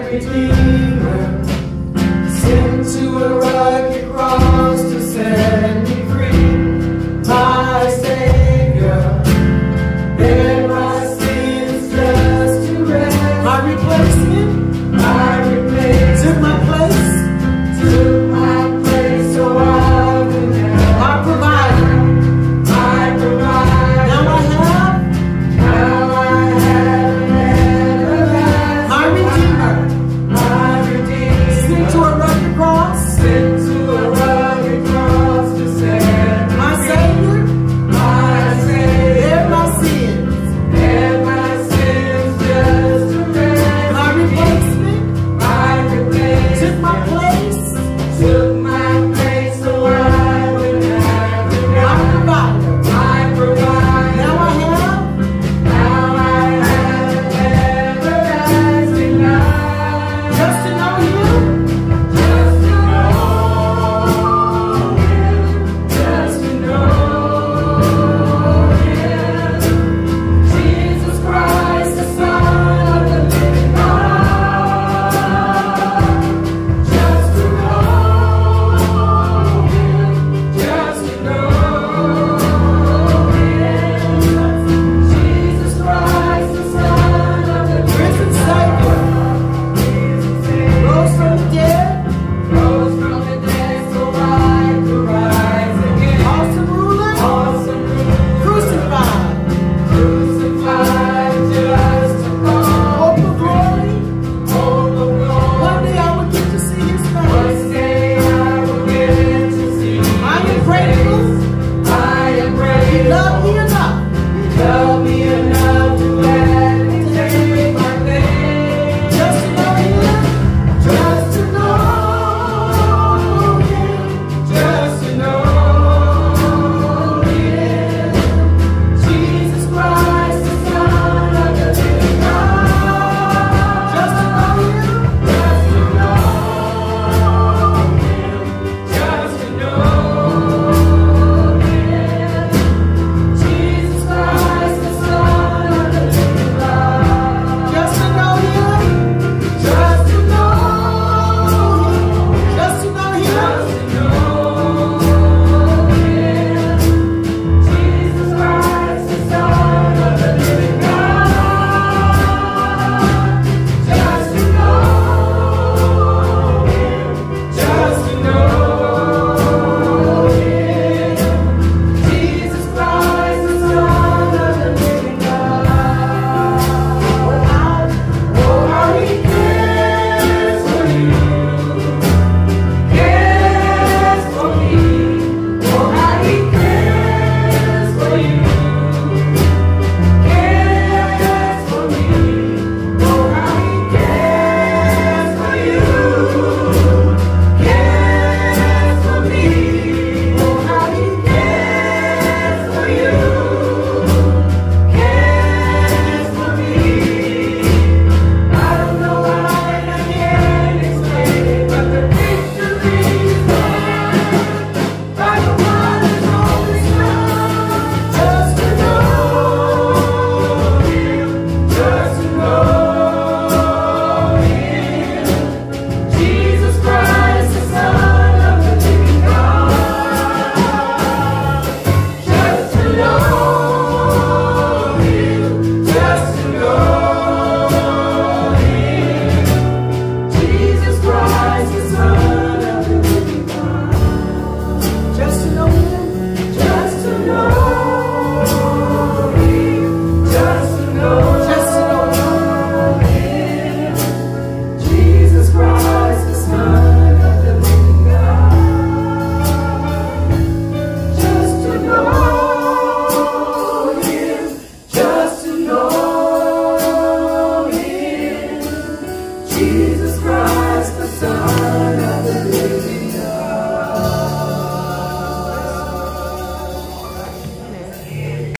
Redeemer, sent to a alone. Jesus.